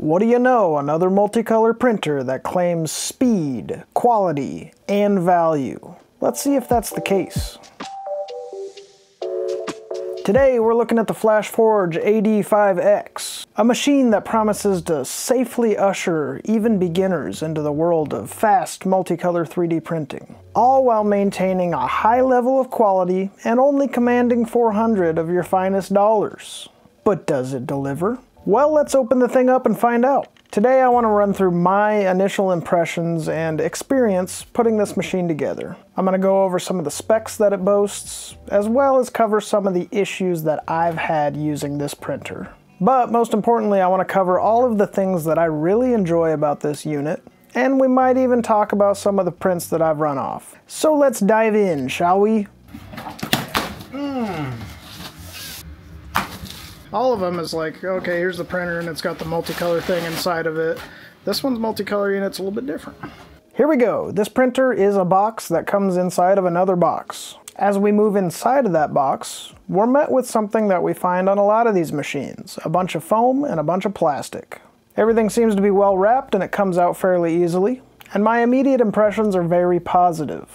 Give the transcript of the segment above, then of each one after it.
What do you know? Another multicolor printer that claims speed, quality, and value. Let's see if that's the case. Today we're looking at the FlashForge AD5X, a machine that promises to safely usher even beginners into the world of fast multicolor 3D printing, all while maintaining a high level of quality and only commanding 400 of your finest dollars. But does it deliver? Well, let's open the thing up and find out. Today I want to run through my initial impressions and experience putting this machine together. I'm going to go over some of the specs that it boasts, as well as cover some of the issues that I've had using this printer. But most importantly, I want to cover all of the things that I really enjoy about this unit, and we might even talk about some of the prints that I've run off. So let's dive in, shall we? All of them is like, okay, here's the printer and it's got the multicolor thing inside of it. This one's multicolor and it's a little bit different. Here we go. This printer is a box that comes inside of another box. As we move inside of that box, we're met with something that we find on a lot of these machines, a bunch of foam and a bunch of plastic. Everything seems to be well wrapped and it comes out fairly easily, and my immediate impressions are very positive.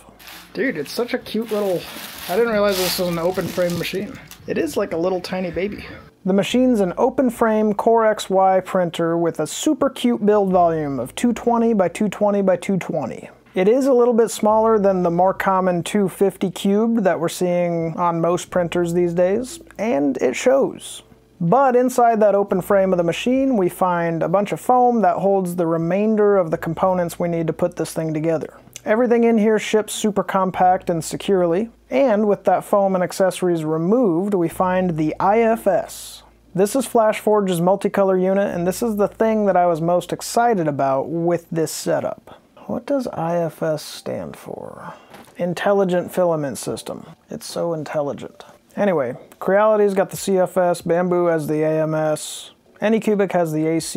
Dude, it's such a cute little... I didn't realize this was an open frame machine. It is like a little tiny baby. The machine's an open frame Core XY printer with a super cute build volume of 220 by 220 by 220. It is a little bit smaller than the more common 250 cube that we're seeing on most printers these days, and it shows. But inside that open frame of the machine, we find a bunch of foam that holds the remainder of the components we need to put this thing together. Everything in here ships super compact and securely, and with that foam and accessories removed, we find the IFS. This is FlashForge's multicolor unit, and this is the thing that I was most excited about with this setup. What does IFS stand for? Intelligent Filament System. It's so intelligent. Anyway, Creality's got the CFS, Bambu has the AMS, Anycubic has the ACE,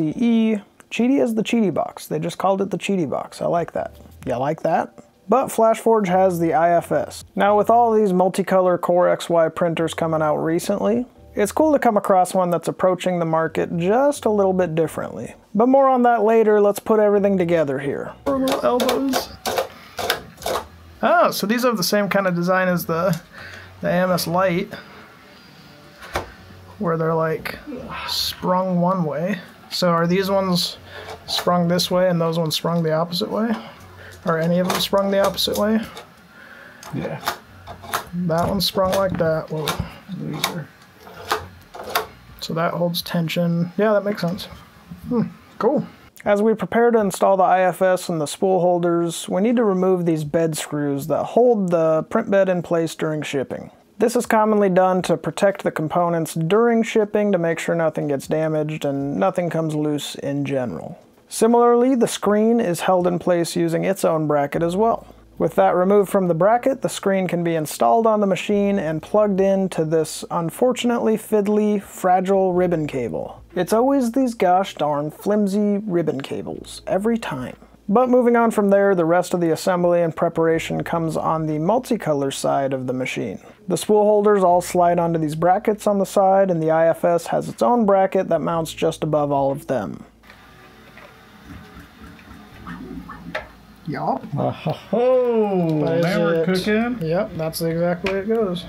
Qidi has the Qidi box. They just called it the Qidi box. I like that. You like that? But FlashForge has the IFS. Now with all these multicolor Core XY printers coming out recently, it's cool to come across one that's approaching the market just a little bit differently. But more on that later, let's put everything together here. Four little elbows. Oh, so these have the same kind of design as the, the AMS Lite, where they're like sprung one way. So are these ones sprung this way and those ones sprung the opposite way? Are any of them sprung the opposite way? Yeah. That one's sprung like that. Whoa. So that holds tension. Yeah, that makes sense. Hmm, cool. As we prepare to install the IFS and the spool holders, we need to remove these bed screws that hold the print bed in place during shipping. This is commonly done to protect the components during shipping to make sure nothing gets damaged and nothing comes loose in general. Similarly, the screen is held in place using its own bracket as well. With that removed from the bracket, the screen can be installed on the machine and plugged into this unfortunately fiddly, fragile ribbon cable. It's always these gosh darn flimsy ribbon cables, every time. But moving on from there, the rest of the assembly and preparation comes on the multicolor side of the machine. The spool holders all slide onto these brackets on the side, and the IFS has its own bracket that mounts just above all of them. Yup. Oh, now we're cooking. Yep, that's the exact way it goes.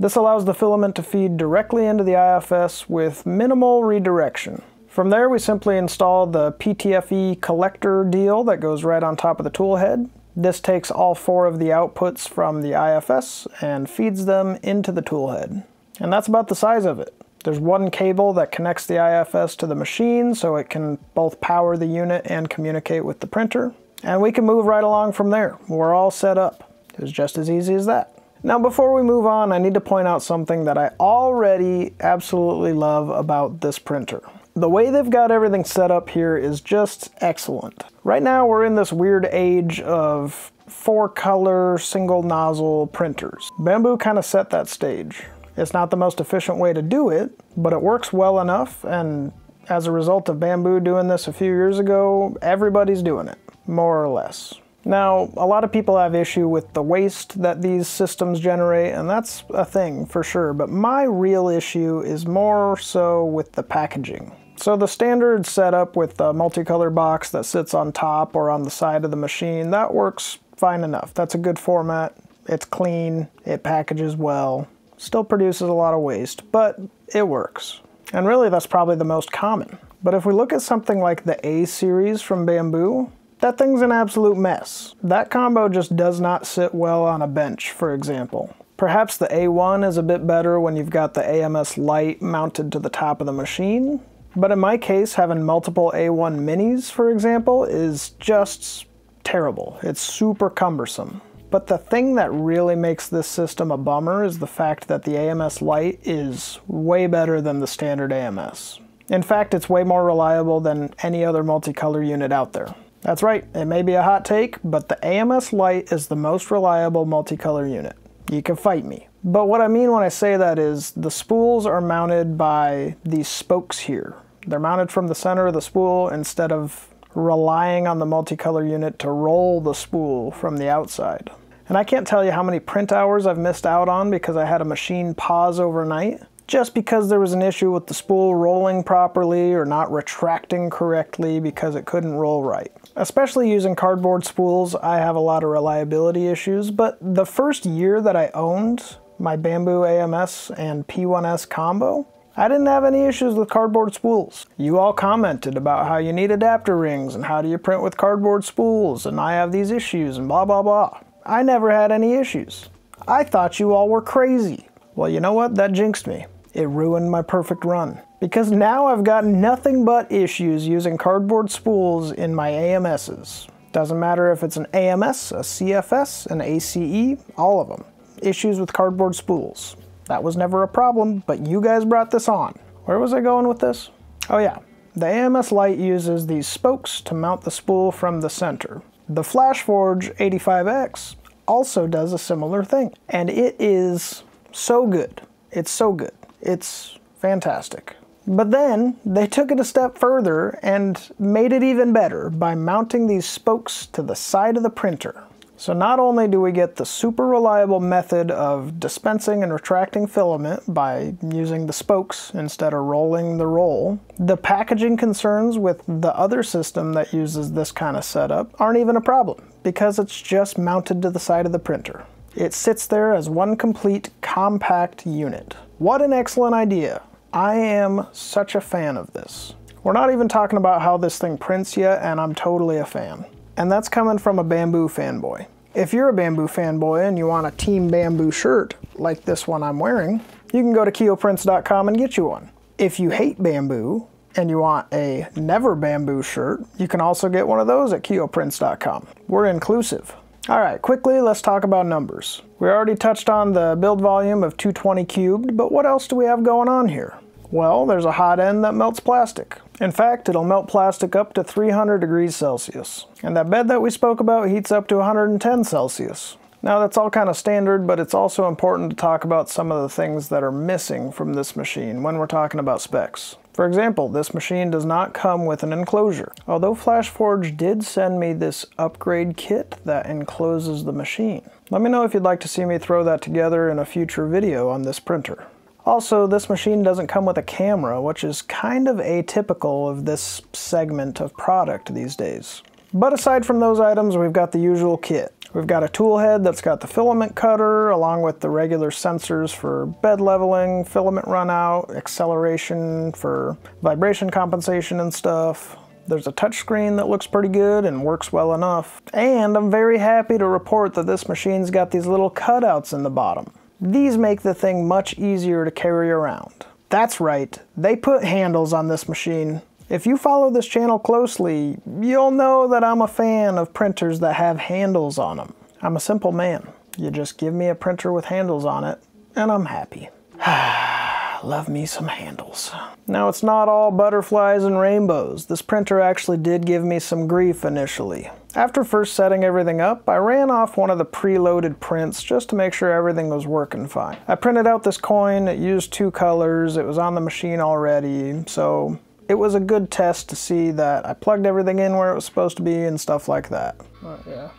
This allows the filament to feed directly into the IFS with minimal redirection. From there, we simply install the PTFE collector deal that goes right on top of the tool head. This takes all four of the outputs from the IFS and feeds them into the tool head. And that's about the size of it. There's one cable that connects the IFS to the machine so it can both power the unit and communicate with the printer. And we can move right along from there. We're all set up. It was just as easy as that. Now before we move on, I need to point out something that I already absolutely love about this printer. The way they've got everything set up here is just excellent. Right now we're in this weird age of four color single nozzle printers. Bambu kind of set that stage. It's not the most efficient way to do it, but it works well enough and as a result of Bambu doing this a few years ago, everybody's doing it more or less. Now, a lot of people have issue with the waste that these systems generate, and that's a thing for sure, but my real issue is more so with the packaging. So the standard setup with the multicolor box that sits on top or on the side of the machine, that works fine enough. That's a good format. It's clean, it packages well, still produces a lot of waste, but it works. And really that's probably the most common. But if we look at something like the A series from Bambu, that thing's an absolute mess. That combo just does not sit well on a bench, for example. Perhaps the A1 is a bit better when you've got the AMS Lite mounted to the top of the machine, but in my case, having multiple A1 minis, for example, is just terrible. It's super cumbersome. But the thing that really makes this system a bummer is the fact that the AMS Lite is way better than the standard AMS. In fact, it's way more reliable than any other multicolor unit out there. That's right, it may be a hot take, but the AMS Lite is the most reliable multicolor unit. You can fight me. But what I mean when I say that is the spools are mounted by these spokes here. They're mounted from the center of the spool instead of relying on the multicolor unit to roll the spool from the outside. And I can't tell you how many print hours I've missed out on because I had a machine pause overnight just because there was an issue with the spool rolling properly or not retracting correctly because it couldn't roll right. Especially using cardboard spools, I have a lot of reliability issues, but the first year that I owned my Bambu AMS and P1S combo, I didn't have any issues with cardboard spools. You all commented about how you need adapter rings and how do you print with cardboard spools and I have these issues and blah blah blah. I never had any issues. I thought you all were crazy. Well, you know what? That jinxed me. It ruined my perfect run. Because now I've got nothing but issues using cardboard spools in my AMSs. Doesn't matter if it's an AMS, a CFS, an ACE, all of them. Issues with cardboard spools. That was never a problem, but you guys brought this on. Where was I going with this? Oh yeah, the AMS Lite uses these spokes to mount the spool from the center. The FlashForge AD5X also does a similar thing, and it is so good. It's so good. It's fantastic. But then they took it a step further and made it even better by mounting these spokes to the side of the printer. So not only do we get the super reliable method of dispensing and retracting filament by using the spokes instead of rolling the roll, the packaging concerns with the other system that uses this kind of setup aren't even a problem because it's just mounted to the side of the printer. It sits there as one complete compact unit. What an excellent idea. I am such a fan of this. We're not even talking about how this thing prints yet, and I'm totally a fan. And that's coming from a Bambu fanboy. If you're a Bambu fanboy and you want a Team Bambu shirt like this one I'm wearing, you can go to keoprints.com and get you one. If you hate Bambu and you want a Never Bambu shirt, you can also get one of those at keoprints.com. We're inclusive. All right, quickly, let's talk about numbers. We already touched on the build volume of 220 cubed, but what else do we have going on here? Well, there's a hot end that melts plastic. In fact, it'll melt plastic up to 300 degrees Celsius. And that bed that we spoke about heats up to 110 Celsius. Now that's all kind of standard, but it's also important to talk about some of the things that are missing from this machine when we're talking about specs. For example, this machine does not come with an enclosure. Although FlashForge did send me this upgrade kit that encloses the machine. Let me know if you'd like to see me throw that together in a future video on this printer. Also, this machine doesn't come with a camera, which is kind of atypical of this segment of product these days. But aside from those items, we've got the usual kit. We've got a tool head that's got the filament cutter, along with the regular sensors for bed leveling, filament runout, acceleration for vibration compensation and stuff. There's a touchscreen that looks pretty good and works well enough. And I'm very happy to report that this machine's got these little cutouts in the bottom. These make the thing much easier to carry around. That's right, they put handles on this machine. If you follow this channel closely, you'll know that I'm a fan of printers that have handles on them. I'm a simple man. You just give me a printer with handles on it, and I'm happy. Love me some handles. Now it's not all butterflies and rainbows. This printer actually did give me some grief initially. After first setting everything up, I ran off one of the preloaded prints just to make sure everything was working fine. I printed out this coin, it used two colors, it was on the machine already, so it was a good test to see that I plugged everything in where it was supposed to be and stuff like that. Oh, yeah.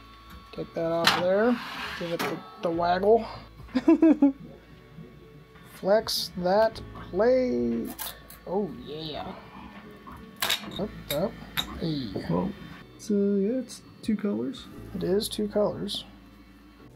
Take that off there, give it the, the waggle. Flex that plate. Oh yeah. Oh, oh. Hey. Well, so uh, yeah, it's two colors. It is two colors.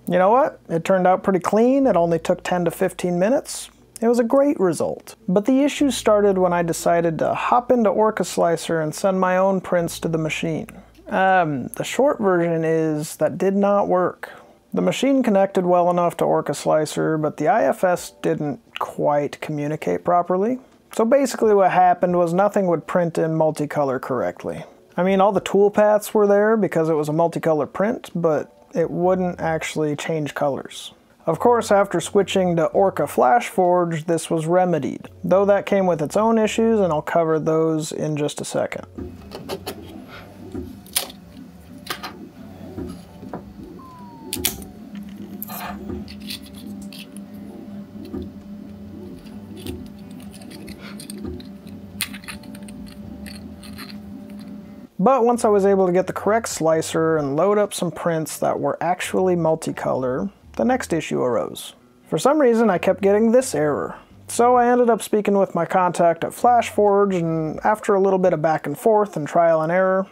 You know what? It turned out pretty clean. It only took 10 to 15 minutes. It was a great result. But the issue started when I decided to hop into Orca Slicer and send my own prints to the machine. Um, the short version is that did not work. The machine connected well enough to Orca Slicer, but the IFS didn't quite communicate properly. So basically what happened was nothing would print in multicolor correctly. I mean, all the toolpaths were there because it was a multicolor print, but it wouldn't actually change colors. Of course, after switching to Orca FlashForge, this was remedied, though that came with its own issues and I'll cover those in just a second. But once I was able to get the correct slicer and load up some prints that were actually multicolor, the next issue arose. For some reason I kept getting this error. So I ended up speaking with my contact at FlashForge and after a little bit of back and forth and trial and error,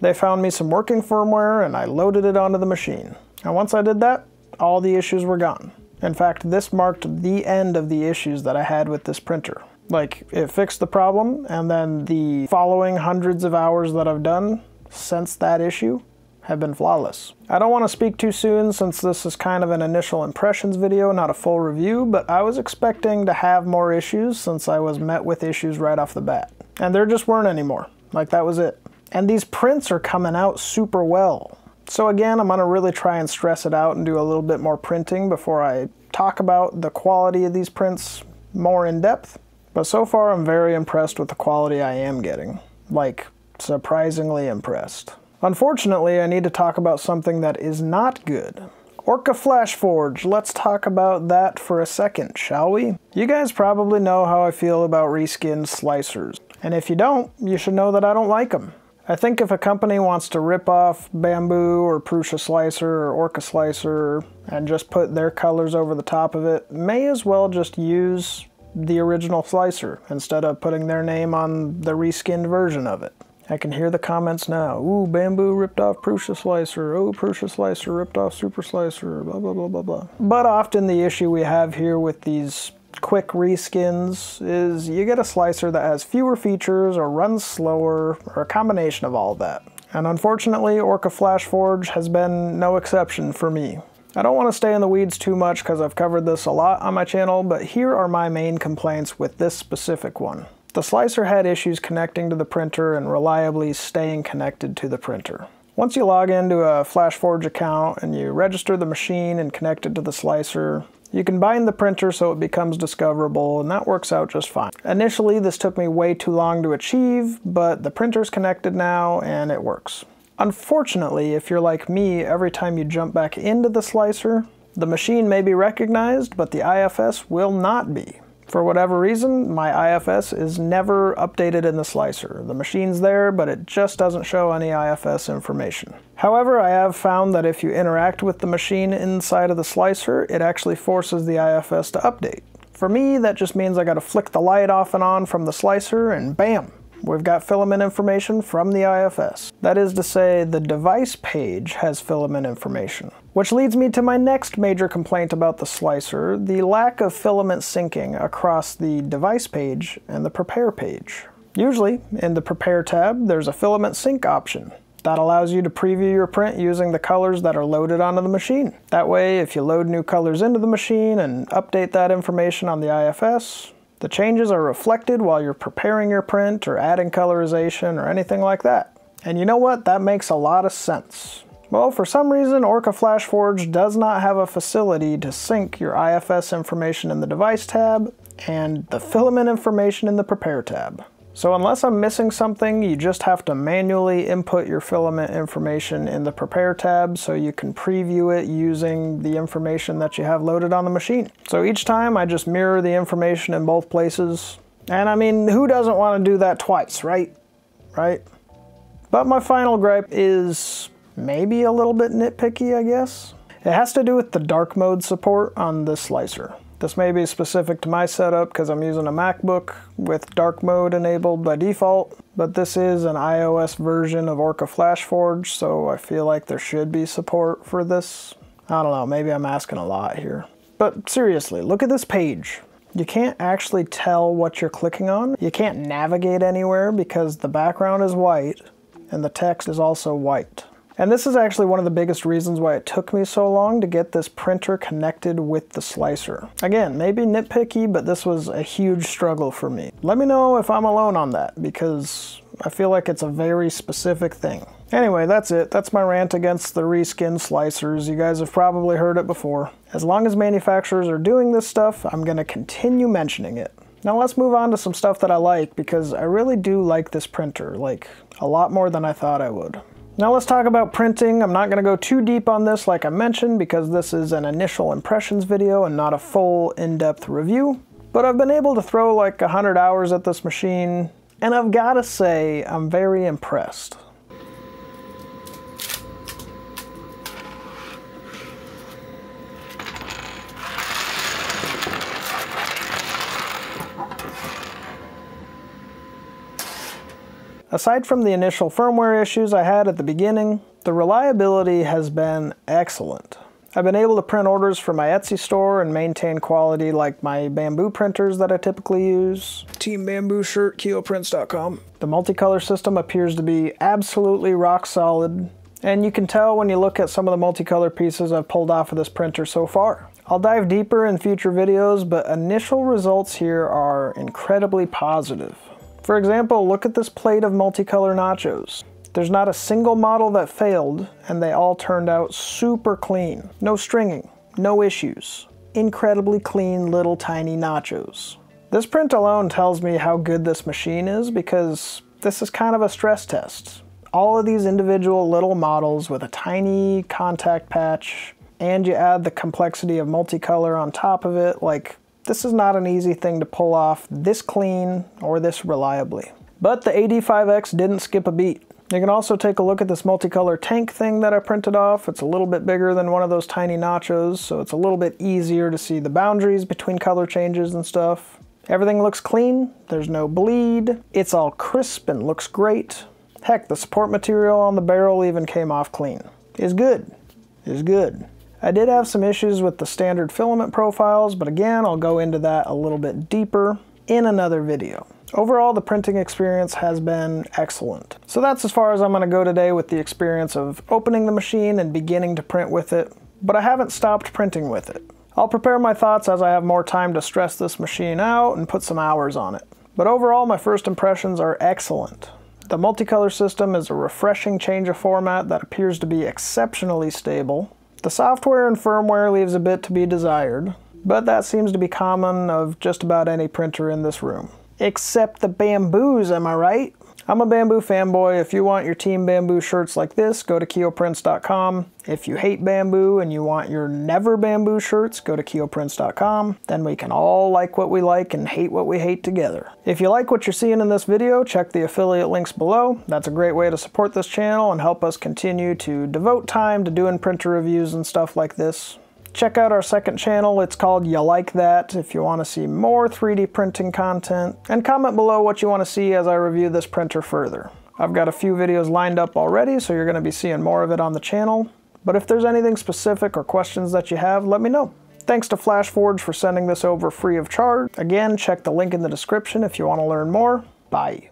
They found me some working firmware and I loaded it onto the machine. And once I did that, all the issues were gone. In fact, this marked the end of the issues that I had with this printer. Like, it fixed the problem, and then the following hundreds of hours that I've done since that issue have been flawless. I don't want to speak too soon since this is kind of an initial impressions video, not a full review, but I was expecting to have more issues since I was met with issues right off the bat. And there just weren't any more. Like, that was it. And these prints are coming out super well. So again, I'm gonna really try and stress it out and do a little bit more printing before I talk about the quality of these prints more in depth. But so far I'm very impressed with the quality I am getting. Like, surprisingly impressed. Unfortunately, I need to talk about something that is not good. Orca FlashForge, let's talk about that for a second, shall we? You guys probably know how I feel about reskinned slicers. And if you don't, you should know that I don't like them. I think if a company wants to rip off Bambu or Prusa Slicer or Orca Slicer and just put their colors over the top of it, may as well just use the original slicer instead of putting their name on the reskinned version of it. I can hear the comments now. Ooh, Bambu ripped off Prusa Slicer. Oh, Prusa Slicer ripped off Super Slicer. Blah, blah, blah, blah, blah. But often the issue we have here with these quick reskins is you get a slicer that has fewer features or runs slower or a combination of all of that. And unfortunately, Orca FlashForge has been no exception for me. I don't want to stay in the weeds too much because I've covered this a lot on my channel, but here are my main complaints with this specific one. The slicer had issues connecting to the printer and reliably staying connected to the printer. Once you log into a FlashForge account and you register the machine and connect it to the slicer, you can bind the printer so it becomes discoverable, and that works out just fine. Initially, this took me way too long to achieve, but the printer's connected now, and it works. Unfortunately, if you're like me, every time you jump back into the slicer, the machine may be recognized, but the IFS will not be. For whatever reason, my IFS is never updated in the slicer. The machine's there, but it just doesn't show any IFS information. However, I have found that if you interact with the machine inside of the slicer, it actually forces the IFS to update. For me, that just means I gotta flick the light off and on from the slicer and bam, we've got filament information from the IFS. That is to say, the device page has filament information. Which leads me to my next major complaint about the slicer, the lack of filament syncing across the device page and the prepare page. Usually, in the prepare tab, there's a filament sync option. That allows you to preview your print using the colors that are loaded onto the machine. That way, if you load new colors into the machine and update that information on the IFS, the changes are reflected while you're preparing your print or adding colorization or anything like that. And you know what? That makes a lot of sense. Well, for some reason, Orca FlashForge does not have a facility to sync your IFS information in the Device tab and the filament information in the Prepare tab. So unless I'm missing something, you just have to manually input your filament information in the Prepare tab so you can preview it using the information that you have loaded on the machine. So each time I just mirror the information in both places. And I mean, who doesn't want to do that twice, right? Right? But my final gripe is maybe a little bit nitpicky, I guess. It has to do with the dark mode support on this slicer. This may be specific to my setup because I'm using a MacBook with dark mode enabled by default, but this is an iOS version of Orca FlashForge, so I feel like there should be support for this. I don't know, maybe I'm asking a lot here. But seriously, look at this page. You can't actually tell what you're clicking on. You can't navigate anywhere because the background is white and the text is also white. And this is actually one of the biggest reasons why it took me so long to get this printer connected with the slicer. Again, maybe nitpicky, but this was a huge struggle for me. Let me know if I'm alone on that, because I feel like it's a very specific thing. Anyway, that's it. That's my rant against the reskin slicers. You guys have probably heard it before. As long as manufacturers are doing this stuff, I'm going to continue mentioning it. Now let's move on to some stuff that I like, because I really do like this printer, like a lot more than I thought I would. Now let's talk about printing. I'm not going to go too deep on this like I mentioned because this is an initial impressions video and not a full in-depth review. But I've been able to throw like 100 hours at this machine and I've got to say I'm very impressed. Aside from the initial firmware issues I had at the beginning, the reliability has been excellent. I've been able to print orders for my Etsy store and maintain quality like my Bambu printers that I typically use. Team Bambu shirt, keoprints.com. The multicolor system appears to be absolutely rock solid, and you can tell when you look at some of the multicolor pieces I've pulled off of this printer so far. I'll dive deeper in future videos, but initial results here are incredibly positive. For example, look at this plate of multicolor nachos. There's not a single model that failed, and they all turned out super clean. No stringing, no issues. Incredibly clean little tiny nachos. This print alone tells me how good this machine is because this is kind of a stress test. All of these individual little models with a tiny contact patch, and you add the complexity of multicolor on top of it, like this is not an easy thing to pull off this clean or this reliably. But the AD5X didn't skip a beat. You can also take a look at this multicolor tank thing that I printed off. It's a little bit bigger than one of those tiny nachos, so it's a little bit easier to see the boundaries between color changes and stuff. Everything looks clean, there's no bleed, it's all crisp and looks great. Heck, the support material on the barrel even came off clean. It's good. It's good. I did have some issues with the standard filament profiles, but again, I'll go into that a little bit deeper in another video. Overall, the printing experience has been excellent. So that's as far as I'm gonna go today with the experience of opening the machine and beginning to print with it, but I haven't stopped printing with it. I'll prepare my thoughts as I have more time to stress this machine out and put some hours on it. But overall, my first impressions are excellent. The multicolor system is a refreshing change of format that appears to be exceptionally stable, the software and firmware leaves a bit to be desired, but that seems to be common of just about any printer in this room. Except the Bambus, am I right? I'm a Bambu fanboy. If you want your Team Bambu shirts like this, go to keoprints.com. If you hate Bambu and you want your Never Bambu shirts, go to keoprints.com. Then we can all like what we like and hate what we hate together. If you like what you're seeing in this video, check the affiliate links below. That's a great way to support this channel and help us continue to devote time to doing printer reviews and stuff like this. Check out our second channel, it's called You Like That, if you want to see more 3D printing content. And comment below what you want to see as I review this printer further. I've got a few videos lined up already, so you're going to be seeing more of it on the channel. But if there's anything specific or questions that you have, let me know. Thanks to FlashForge for sending this over free of charge. Again, check the link in the description if you want to learn more. Bye.